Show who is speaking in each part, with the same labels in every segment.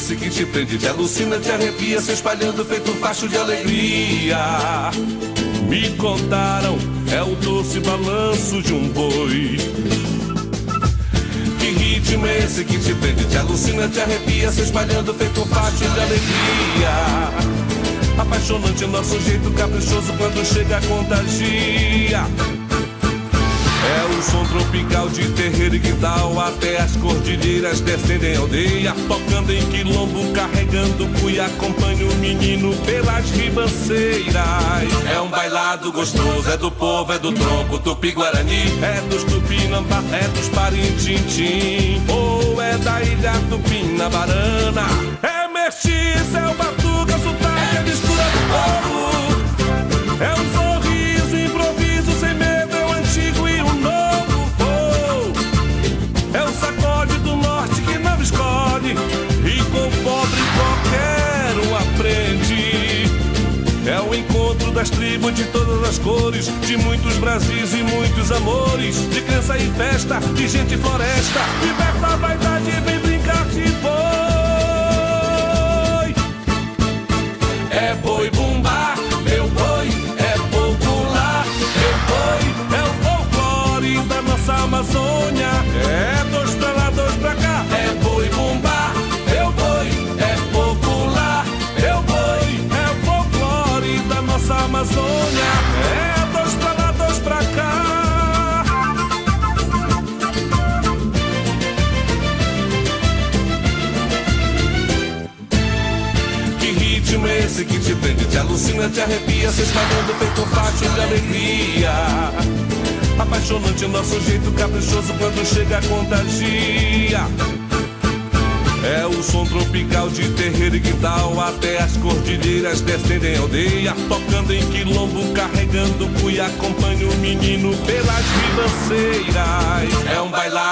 Speaker 1: é esse que te prende, te alucina, te arrepia, se espalhando feito um facho de alegria. Me contaram, é o doce balanço de um boi. Que ritmo é esse que te prende, te alucina, te arrepia, se espalhando feito um facho de alegria. Apaixonante nosso jeito caprichoso quando chega contagia. É o som tropical de terreiro e guital Até as cordilheiras descendem aldeia Tocando em quilombo, carregando cuia Acompanha o menino pelas ribanceiras. É um bailado gostoso, é do povo, é do tronco Tupi-Guarani, é dos Tupinambá É dos Parintintim Ou é da ilha Tupinabarana das tribos de todas as cores De muitos Brasis e muitos amores De crença e festa, de gente e floresta. Liberta a vaidade, vem brincar de boi É boi bumbá, meu boi é popular. Meu boi é o folclore da nossa Amazônia te arrepia, se espalhando feito facho de alegria. Apaixonante nosso jeito caprichoso quando chega contagia. É o som tropical de terreiro e guital Até as cordilheiras descendem aldeia Tocando em quilombo, carregando cuia Acompanha o menino pelas ribanceiras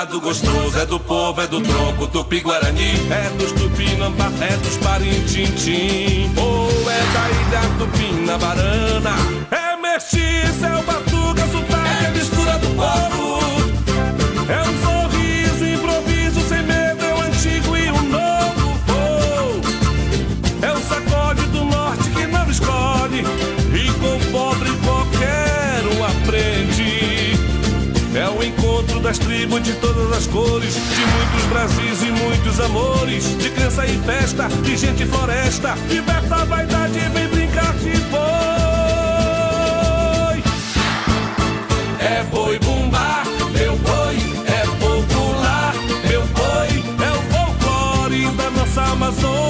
Speaker 1: Bailado gostoso, é do povo, é do tronco Tupi-Guarani, é dos Tupinambá É dos Parintintim. Ou é da ilha Tupinabarana. É mestiça, é o batuca, sotaque É mistura do povo cores, de muitos Brasis e muitos amores, de crença e festa, de gente e floresta, liberta a vaidade e vem brincar de boi. É boi bumbá, meu boi é popular, meu boi é o folclore da nossa Amazônia.